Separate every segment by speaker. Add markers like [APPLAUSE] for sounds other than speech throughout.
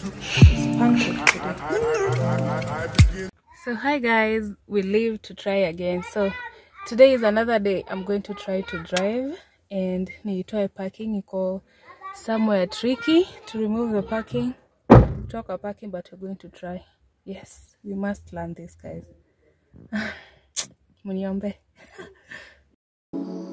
Speaker 1: So hi guys, we leave to try again. So today is another day. I'm going to try to drive and niitoe parking iko somewhere tricky to remove the parking. Talk about parking but we're going to try. Yes, we must learn this guys. [SIGHS] Muniombe. [LAUGHS]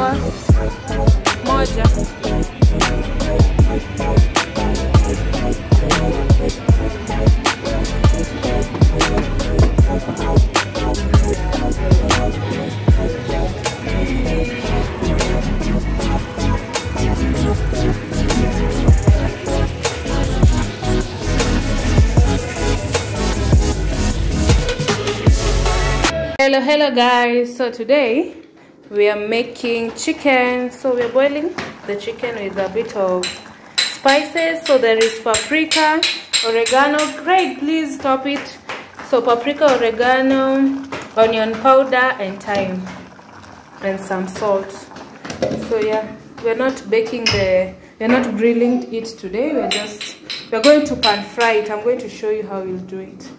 Speaker 1: Moja. Hello, hello guys. So today we are making chicken. So we are boiling the chicken with a bit of spices. So there is paprika, oregano. Greg, please stop it. So paprika, oregano, onion powder, and thyme, and some salt. So yeah, we're not baking the, we're not grilling it today. We're just, we're going to pan fry it. I'm going to show you how we'll do it.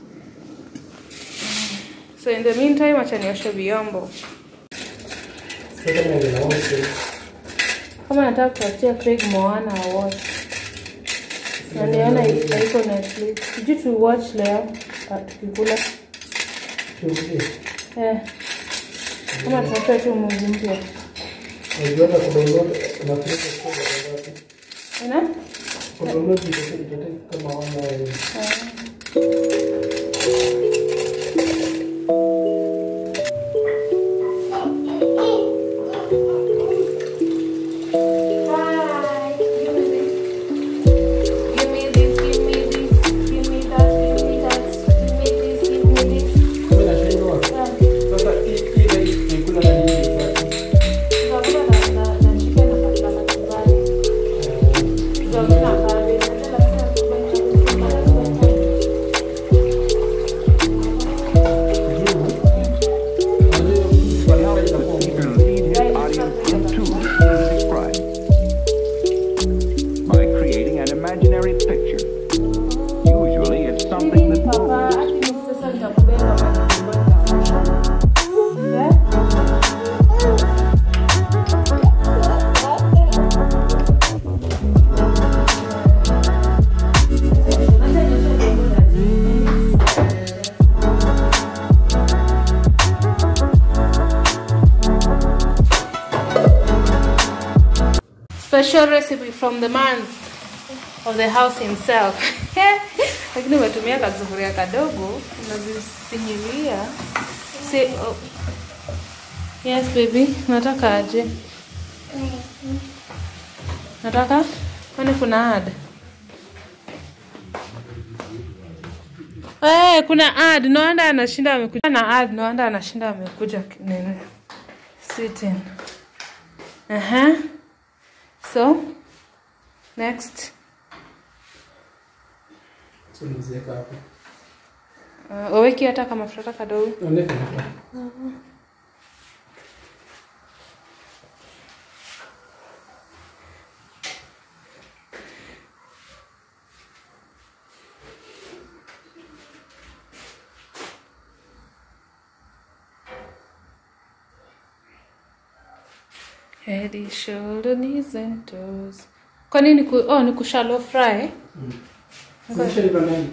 Speaker 1: So in the meantime, acha nioshe vyombo. kama nataka kutafutia Craig Moana watch na niona haiko Netflix. Did you to watch leo tukikula? Eh. Kama tunatoa tu movie mpya. Unajua na kwa Special recipe from the man of the house himself. [LAUGHS] Lakini umetumia kasufuria kadogo, unazisinyilia. Si, oh. Yes baby, nataka aje? Nataka? Kwani kuna ad? Eh, kuna ad. No wonder anashinda amekuja na ad. No wonder anashinda amekuja nini. sitting. Uh-huh so next.
Speaker 2: Uweki
Speaker 1: uh, hata kama frata kadogo. Head, shoulder, knees and toes. Kwa nini ku, oh, ni kushallow fry? Mm.
Speaker 2: Sasa hivi ndani.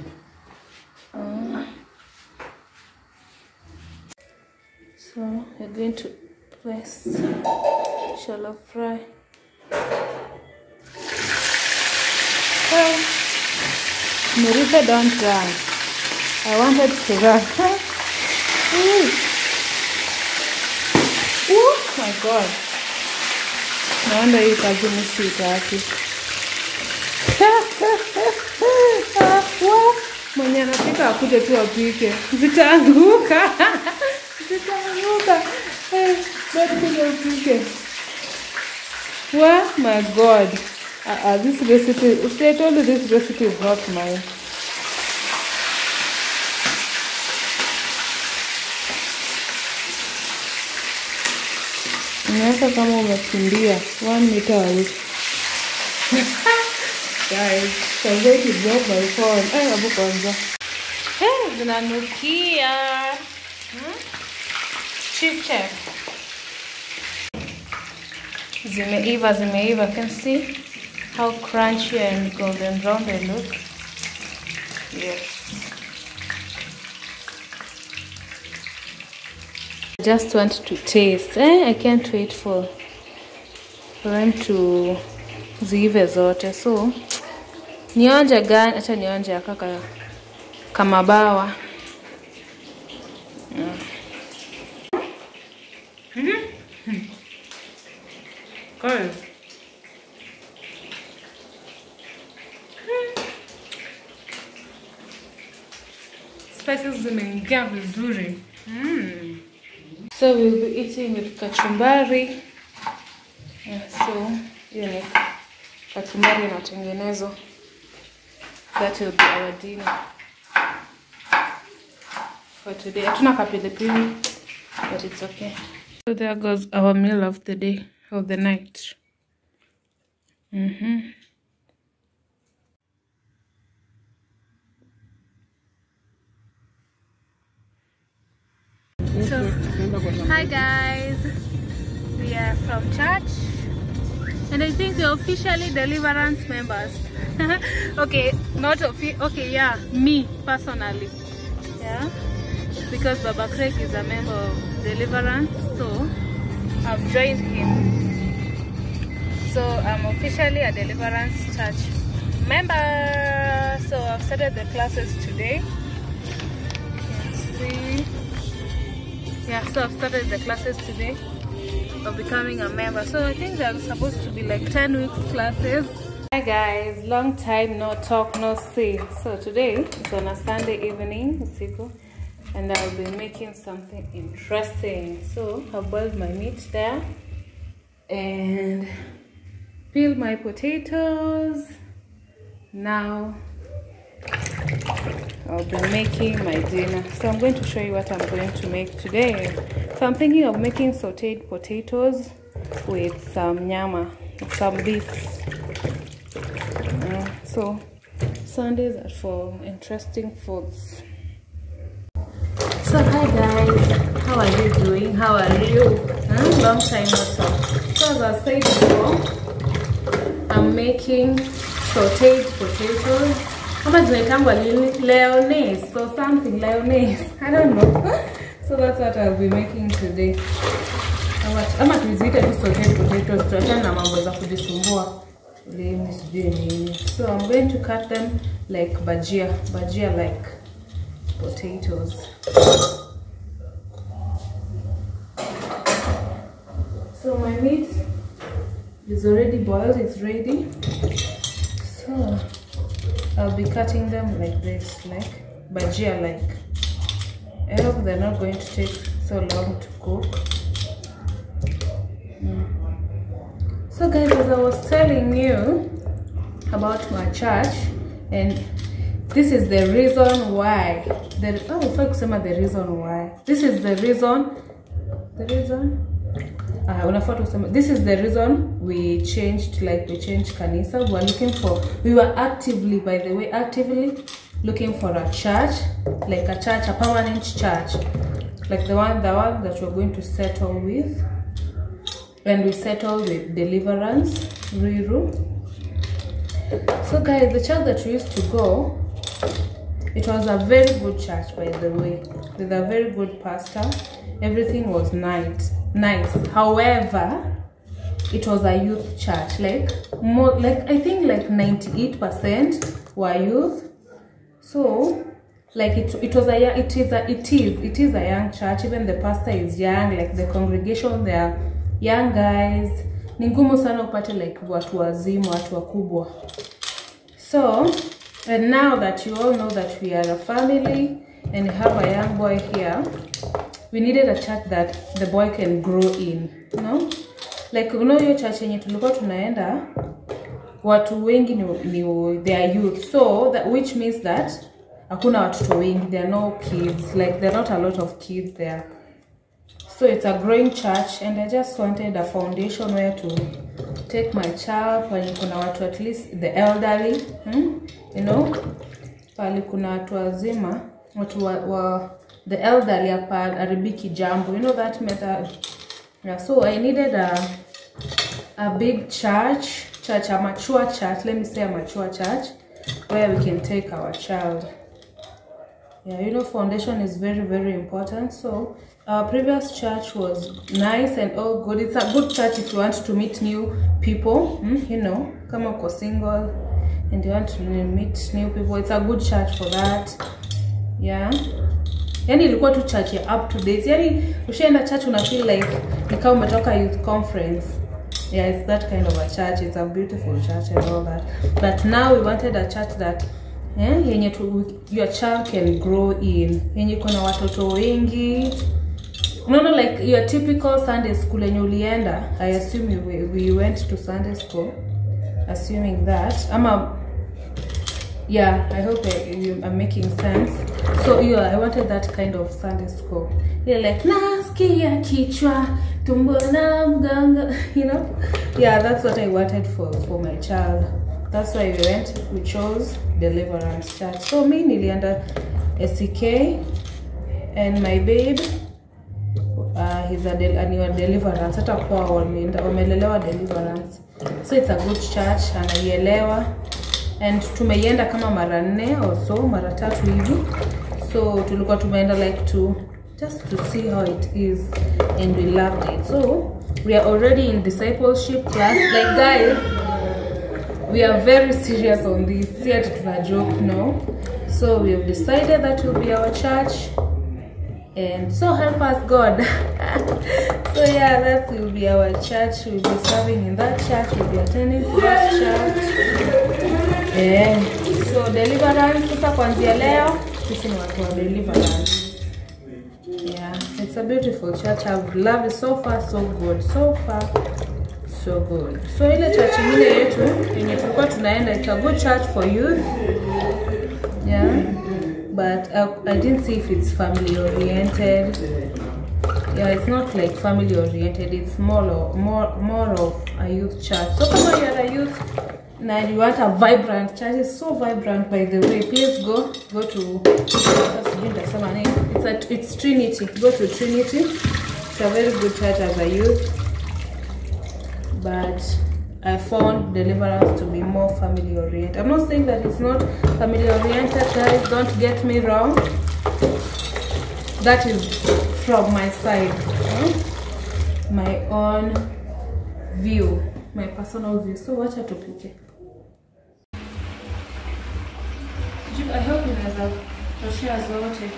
Speaker 2: Oh.
Speaker 1: So we're going to press shallow fry. Well, Marita, don't run. I wanted to run. [LAUGHS] Oh my god. Manda aí [LAUGHS] pra genocídio aqui. Manhã fica kuja tu wapike. Vitaanguka. Vitaanguka. Hey, bado kuja wapike. Wow, my God. Uh, uh, this recipe, they told you this recipe is not mine. Unaweka kama umekimbia one meter away. [LAUGHS] Guys, I'm going to drop my phone. Eh, hapo kwanza. Eh, zinanukia. Hmm? Chief chef. Zimeiva, zimeiva. Can see how crunchy and golden brown they look. Yes. Just want to taste. Eh, I can't wait for for them to ziive zote. So nionje gani? Acha nionje akaka kama bawa. Mm. Mhm. Good. Spices zimeingia vizuri. Mm. So we'll be eating with kachumbari. Yeah, so hiyo ni kachumbari inatengenezwa. That will be our dinner for today. Hatuna kapilipili, but it's okay. So there goes our meal of the day, of the night. Mm-hmm. So, hi guys, we are from church, and I think we're officially Deliverance members. [LAUGHS] okay, not offi- okay, yeah, me personally, yeah, because Baba Craig is a member of Deliverance, so I've joined him. So I'm officially a Deliverance church member. So I've started the classes today. You can see. Yeah, so I've started the classes today of becoming a member. So I think they're supposed to be like 10 weeks classes. Hi guys, long time no talk, no see. So today it's on a Sunday evening, and I'll be making something interesting. So I've boiled my meat there and peeled my potatoes. Now I'll be making my dinner. So I'm going to show you what I'm going to make today. So I'm thinking of making sauteed potatoes with some nyama, some beef. Uh, so Sundays are for interesting foods. So hi guys, how are you doing? How are you? Huh? Long time no talk. So as I said before, I'm making sauteed potatoes kama zinaitangwa lyonnaise or something lyonnaise [LAUGHS] i don't know. So that's what i'll be making today. Ama, tuziite tu sauteed potatoes tuachane na mambo za kujisumbua. Ulimi sijui nini. So i'm going to cut them like bajia. Bajia like potatoes. So my meat is already boiled. It's ready. So I'll be cutting them like this, like bajia like. I hope they're not going to take so long to cook. Hmm. So guys, as I was telling you about my church and this is the reason why the oh kusema the reason why this is the reason the reason uh, kusema this is the reason we changed like we changed kanisa. We were looking for we were actively by the way actively looking for a church like a church a permanent church. Like the one the one that we're going to settle with. And we settled with deliverance Ruiru so guys the church that we used to go it was a very good church by the way with a very good pastor. Everything was nice nice. However it was a youth church like more like i think like 98 percent were youth. So like it, it was a it is a it is it is a young church. Even the pastor is young like the congregation they are young guys. Ni ngumu sana upate like watu wazimu watu wakubwa. So and now that you all know that we are a family and have a young boy here we needed a church that the boy can grow in you know like you know hiyo church yenye tulikuwa tunaenda watu wengi ni, ni their youth. So that, which means that hakuna watoto wengi. There are no kids. Like there are not a lot of kids there. So it's a growing church and i just wanted a foundation where to take my child pale kuna watu at least the elderly hmm? You know pale kuna watu wazima watu wa, wa the elderly hapaharibiki jambo. You know that method? Yeah so i needed a a big church church a mature church. Let me say a mature church where we can take our child. Yeah you know foundation is very very important. So our previous church was nice and all good. It's a good church if you want to meet new people mm, you know. Kama uko single and you want to meet new people. It's a good church for that. Yeah. Yani ilikuwa tu church ya up to date. Yani ushaenda church una feel like ni umetoka youth conference. Yeah it's that kind of a church. It's a beautiful church and all that. But now we wanted a church that eh, yenye tu, your child can grow in. Yenye iko na watoto wengi. Unaona like your typical sunday school yenye ulienda i assume we, we went to sunday school assuming that. Ama yeah i hope I, you, i'm making sense. So yeah i wanted that kind of sunday school. Yeah like ya kichwa tumbo na mganga [LAUGHS] you know? Yeah that's what i wanted for for my child. That's why we went we chose deliverance church. So me nilienda sck and my babe uh, he's a del ni wa deliverance. Hata kwa wamelelewa deliverance. So it's a good church anaielewa and tumeienda kama mara nne or so mara tatu hivi. So tulikuwa tumeenda like to just to see how it is and we loved it. So we are already in discipleship class. Like guys we are very serious on this. Si ati tuna joke no. So we have decided that will be our church. And so help us god. [LAUGHS] So yeah that will be our church. We'll be serving in that church. We'll be attending that church yeah. so deliverance sasa kuanzia leo sisi ni watu wa deliverance. Yeah it's a beautiful church. I've loved so far so good so far so good. So ile church ingine yetu yenye tulikuwa tunaenda it's a good church for youth. Yeah but I, I didn't see if it's family oriented. Yeah it's not like family oriented it's more of, more more of a youth church. So kama you're a youth na you want a vibrant church it's so vibrant by the way please go go to it's a, it's trinity go to trinity it's a very good church as a youth but I found deliverance to be more family oriented. I'm not saying that it's not family oriented, guys. Don't get me wrong. That is from my side, my own view, my personal view. So wacha tupike. Sijui- I hope unaweza toshea zote.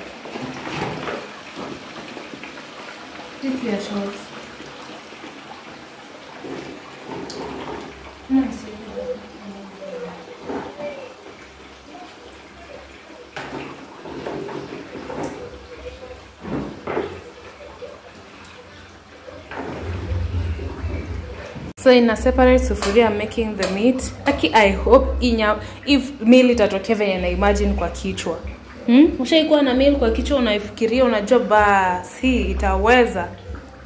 Speaker 1: Hizi ya shorts. So in a separate sufuria I'm making the meat aki i hope inya if meal itatokea venye na imagine kwa kichwa. Hmm? ushaikuwa na meal kwa kichwa unaifikiria unajua bas hii itaweza.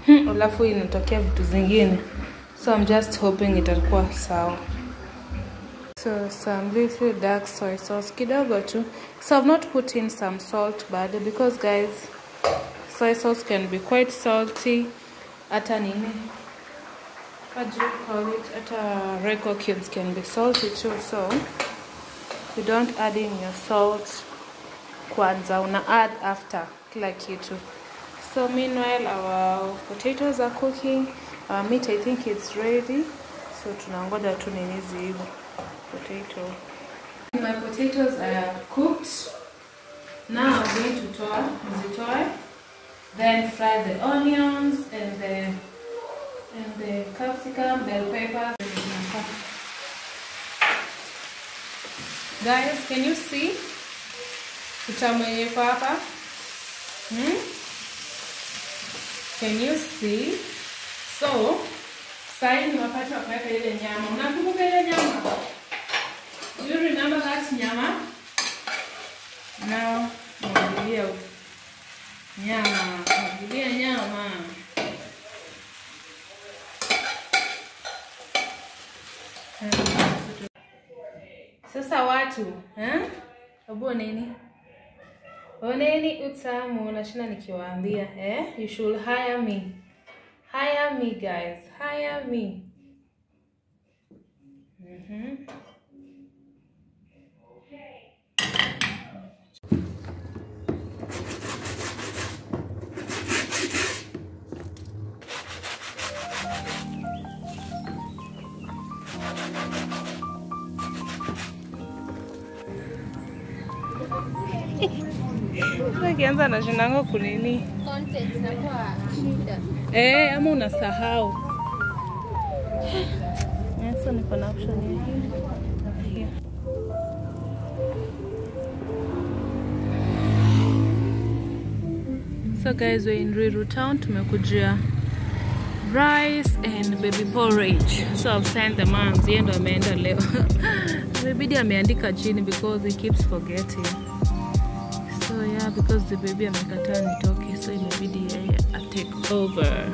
Speaker 1: Hmm? alafu inatokea vitu zingine. So i'm just hoping itakuwa sawa. So some little dark soy sauce kidogo tu. So i've not put in some salt bado because guys soy sauce can be quite salty. Hata nini what you call it hata Royco cubes can be salty too so you don't add in your salt kwanza una add after kila kitu so meanwhile our potatoes are cooking our meat i think it's ready so tunangoja tu nini ziive potato. My potatoes are cooked. Now i'm going to toa zitoe then fry the onions and the and the capsicum bell peppers guys can you see? Utamu hapa. Hmm? can you see? So sasa ni wakati wa kuweka ile nyama. Unakumbuka ile nyama? Do you remember that nyama? Now mwagilia nyama. Mwagilia nyama sasa watu eh? Hebu oneni oneni utamu nashinda nikiwaambia eh? you should hire me hire me guys hire me Akianza na kunini
Speaker 3: content inakuwa shida.
Speaker 1: eh, ama unasahau Sasa niko na option hii hii. So guys, we're in Ruiru town. Tumekujia rice and baby porridge. So I've sent the moms. Yeye ndo ameenda leo. [LAUGHS] Imebidi ameandika chini because he keeps forgetting. Because the baby amekataa nitoke, so imebidi yeye over.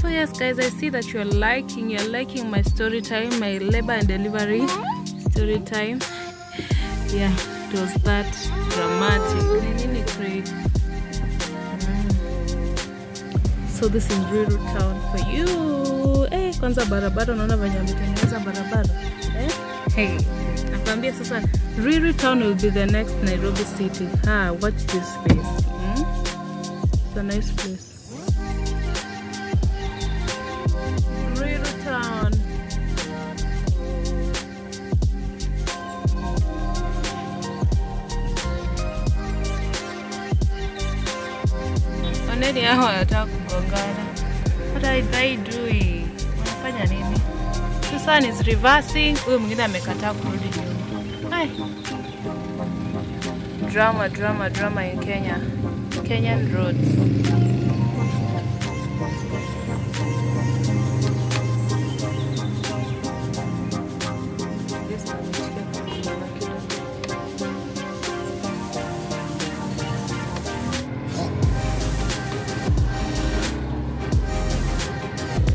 Speaker 1: So yes, guys, I see that you're liking, you're liking my story time, my labor and delivery story time. Yeah, it was that dramatic. Ni nini Craig? So this is Ruiru town for you. Eh, kwanza barabara unaona venye ametengeneza barabara. Eh? Hey, nakwambia sasa Riri town will be the next Nairobi city. Ha, watch this place. Hmm? It's a nice place. Ruiru town. Oneni hao wanataka kugongana. What are they doing? Wanafanya nini? Susan is reversing. Huyu mwingine amekataa kurudi Drama, drama, drama in Kenya. Kenyan roads.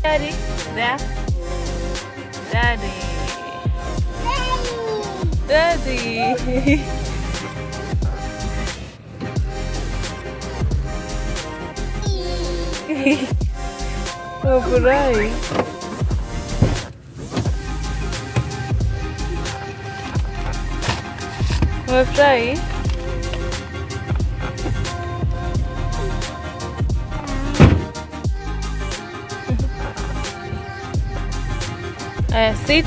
Speaker 1: Daddy, there. Daddy. Daddy. Wafurahi. Wafurahi. Aya, sit.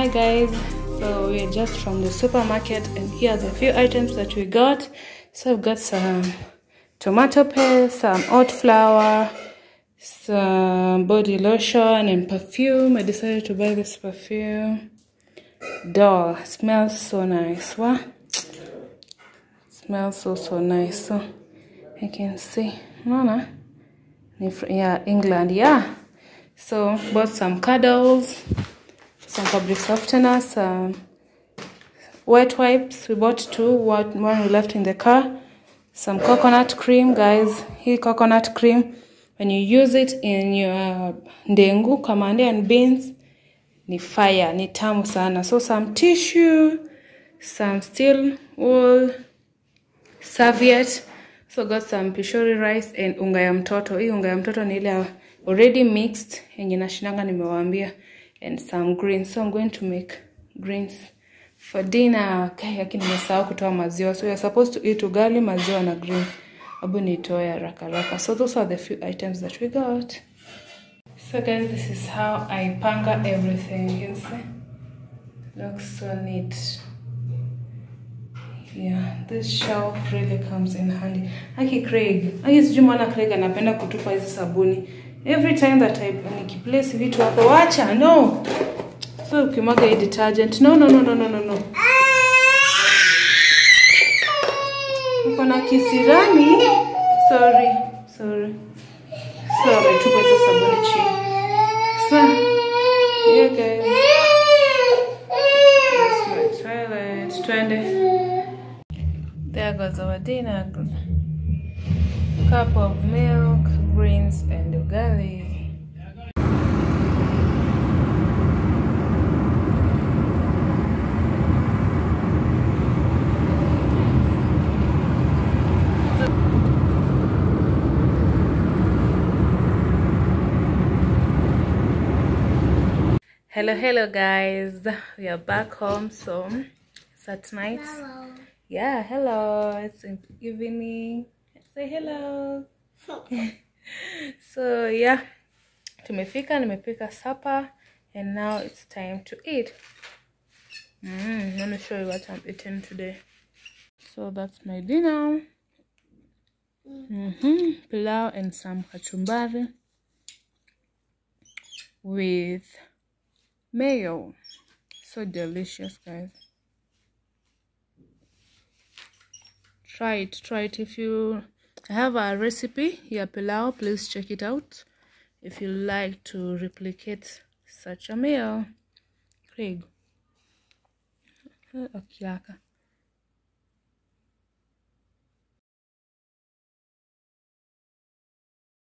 Speaker 1: Hi guys. So we're just from the supermarket, and here are the few items that we got. So I've got some tomato paste, some oat flour, some body lotion, and perfume. I decided to buy this perfume. Doll smells so nice. What? Smells so so nice. So you can see, Mama, yeah, England, yeah. So bought some cuddles, some fabric softeners, some wet wipes. We bought two. One we left in the car. Some coconut cream, guys. Here coconut cream. When you use it in your ndengu, kamande and beans, ni fire, ni tamu sana. So some tissue, some steel wool, serviette. So got some pishori rice and unga ya mtoto. Hii unga ya mtoto ni ile already mixed yenye nashinanga nimewaambia and some greens. So I'm going to make greens for dinner. Okay, lakini nimesahau kutoa maziwa. So you're supposed to eat ugali, maziwa na greens. Abu nitoe haraka haraka. So those are the few items that we got. So guys, this is how I panga everything. You can see? Looks so neat. Yeah, this shelf really comes in handy. Aki Craig, aki sijui mwana Craig anapenda kutupa hizi sabuni. Every time that I nikiplace vitu hapo, wacha no. So ukimwaga hii detergent, no no no no no no no. Uko na kisirani? Sorry, sorry. So ametupa sasa sabuni chini. So, yeah guys. That's my toilet. Twende. There goes our dinner. Cup of milk, greens, and the ugali. Hello, hello, guys. We are back home, so it's at night.
Speaker 3: Hello.
Speaker 1: Yeah, hello. It's in evening. Say hello. [LAUGHS] [LAUGHS] so yeah, tumefika, nimepika supper, and now it's time to eat. Mm, let me show you what I'm eating today. So that's my dinner. Mm-hmm. Pilau and some kachumbari with mayo. So delicious, guys. try it try it if you have a recipe ya pilau please check it out. If you like to replicate such a meal craig